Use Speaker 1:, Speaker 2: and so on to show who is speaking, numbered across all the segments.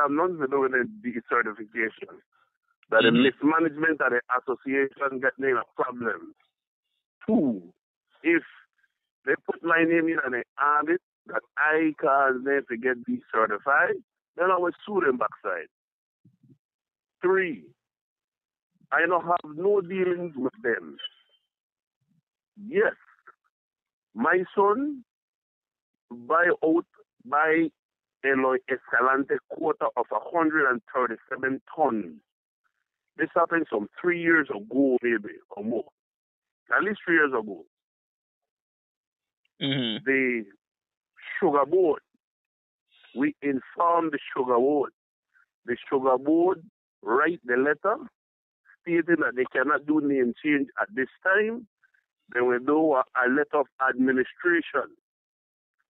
Speaker 1: have nothing to do with the certification. That mm-hmm. the mismanagement of the association get me a problem. Two, if they put my name in and they audit that I cause them to get decertified, then I will sue them backside. Three, I don't have no dealings with them. Yes, my son buy out by Eloy Escalante quota of 137 tons. This happened some three years ago, maybe, or more. At least three years ago.
Speaker 2: Mm-hmm.
Speaker 1: The sugar board, we informed the sugar board. The sugar board write the letter stating that they cannot do name change at this time. Then we do a, a letter of administration.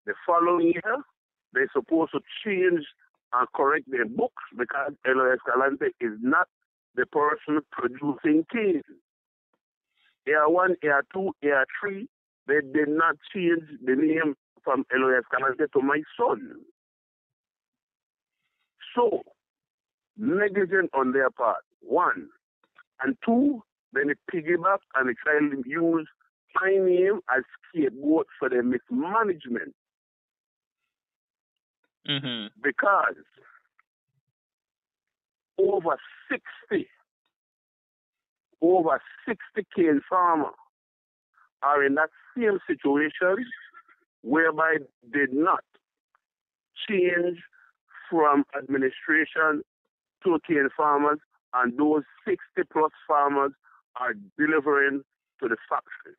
Speaker 1: The following year, they're supposed to change and correct their books because Eloy Escalante is not the person producing cane. Air 1, Air 2, Air 3, they did not change the name from Eloy Escalante to my son. So, negligent on their part, one. And two, then they piggyback and they try to use my name as scapegoat for their mismanagement.
Speaker 2: Mm-hmm.
Speaker 1: Because over 60, over 60 cane farmers are in that same situation whereby did not change from administration to cane farmers and those 60 plus farmers are delivering to the factory.